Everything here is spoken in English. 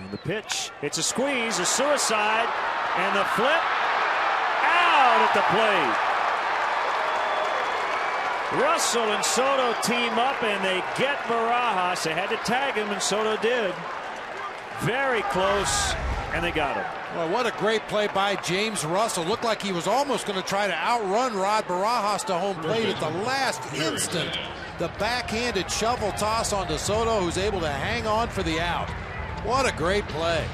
And the pitch, it's a squeeze, a suicide, and the flip out at the plate. Russell and Soto team up and they get Barajas. They had to tag him, and Soto did. Very close, and they got him. Well, what a great play by James Russell. Looked like he was almost going to try to outrun Rod Barajas to home plate at the last instant. The backhanded shovel toss onto Soto, who's able to hang on for the out. What a great play.